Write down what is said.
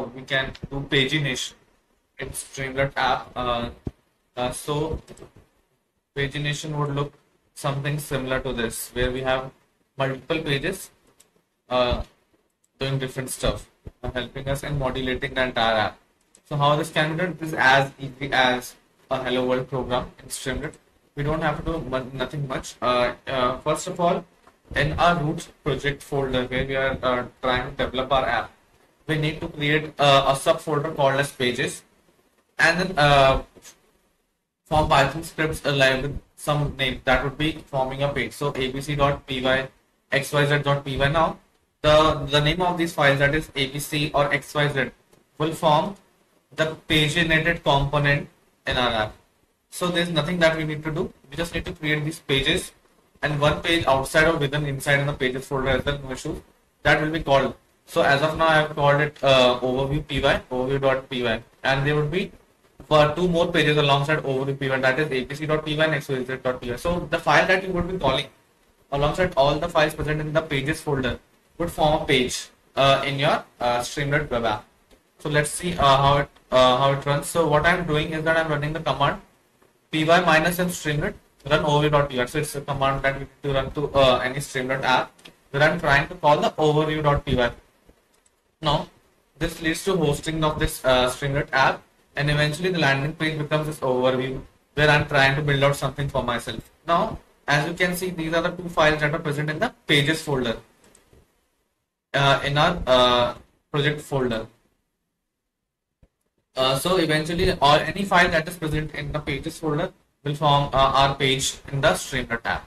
we can do pagination in Streamlit app. Uh, uh, so pagination would look something similar to this, where we have multiple pages uh, doing different stuff, uh, helping us in modulating the entire app. So how this can be done is as easy as a Hello World program in Streamlit. We don't have to do nothing much. Uh, uh, first of all, in our root project folder where we are uh, trying to develop our app, we need to create uh, a subfolder called as pages, and then uh, form Python scripts alive with some name that would be forming a page. So abc.py, xyz.py. Now the the name of these files that is abc or xyz will form the paginated component in our app. So there's nothing that we need to do. We just need to create these pages and one page outside or within inside in the pages folder as well, no issue. That will be called. So as of now, I have called it uh, overview py, overview.py, and there would be for two more pages alongside overview py, that is abc.py and xyz.py. So the file that you would be calling alongside all the files present in the pages folder would form a page uh, in your uh, Streamlit web app. So let's see uh, how it uh, how it runs. So what I'm doing is that I'm running the command py minus streamlit run overview.py. So it's a command that we need to run to uh, any streamlit app where I'm trying to call the overview.py. Now this leads to hosting of this uh, streamlit app and eventually the landing page becomes this overview where I'm trying to build out something for myself. Now as you can see these are the two files that are present in the pages folder uh, in our uh, project folder. Uh, so eventually, or any file that is present in the pages folder will form uh, our page in the Streamlit tab.